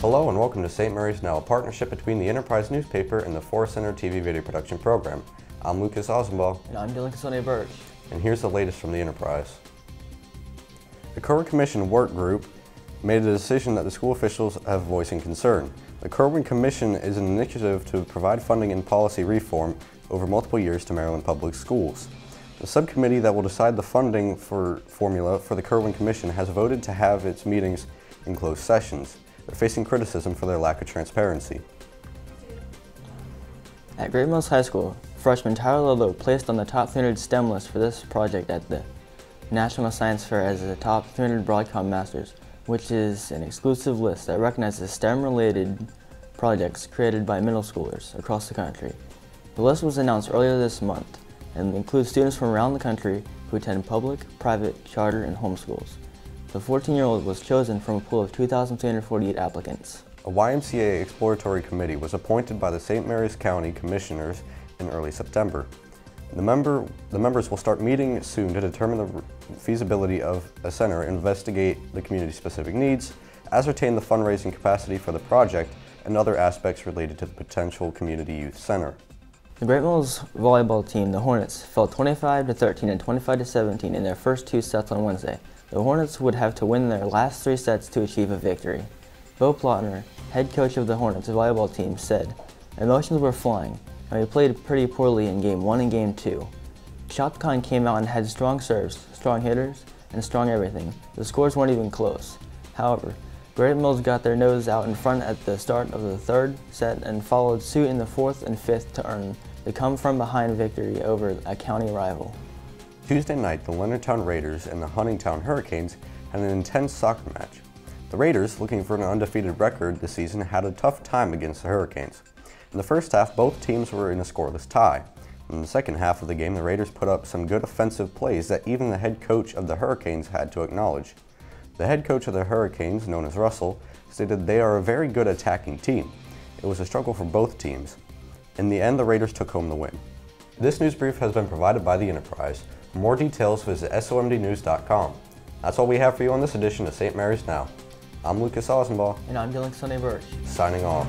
Hello and welcome to St. Mary's Now, a partnership between the Enterprise newspaper and the Forrest Center TV video production program. I'm Lucas Ausenbaugh, And I'm Dylan Casoni-Burch. and here's the latest from the Enterprise. The Kirwan Commission Work Group made a decision that the school officials have voicing concern. The Kirwan Commission is an initiative to provide funding and policy reform over multiple years to Maryland Public Schools. The subcommittee that will decide the funding for formula for the Kirwan Commission has voted to have its meetings in closed sessions. They're facing criticism for their lack of transparency. At Great Mills High School, freshman Tyler Lolo placed on the top 300 STEM list for this project at the National Science Fair as the top 300 Broadcom Masters, which is an exclusive list that recognizes STEM-related projects created by middle schoolers across the country. The list was announced earlier this month and includes students from around the country who attend public, private, charter, and homeschools. The 14-year-old was chosen from a pool of 2,348 applicants. A YMCA exploratory committee was appointed by the St. Mary's County Commissioners in early September. The, member, the members will start meeting soon to determine the feasibility of a center, investigate the community-specific needs, ascertain the fundraising capacity for the project, and other aspects related to the potential community youth center. The Great Mills volleyball team, the Hornets, fell 25 to 13 and 25 to 17 in their first two sets on Wednesday. The Hornets would have to win their last three sets to achieve a victory. Bo Plotner, head coach of the Hornets volleyball team, said, Emotions were flying, and we played pretty poorly in game one and game two. Chopticon came out and had strong serves, strong hitters, and strong everything. The scores weren't even close. However, Great Mills got their nose out in front at the start of the third set and followed suit in the fourth and fifth to earn the come-from-behind victory over a county rival. Tuesday night, the Leonardtown Raiders and the Huntingtown Hurricanes had an intense soccer match. The Raiders, looking for an undefeated record this season, had a tough time against the Hurricanes. In the first half, both teams were in a scoreless tie. In the second half of the game, the Raiders put up some good offensive plays that even the head coach of the Hurricanes had to acknowledge. The head coach of the Hurricanes, known as Russell, stated they are a very good attacking team. It was a struggle for both teams. In the end, the Raiders took home the win. This news brief has been provided by the Enterprise. For more details, visit somdnews.com. That's all we have for you on this edition of St. Mary's Now. I'm Lucas Ausenbaugh, And I'm Dylan Sunday Birch. signing off.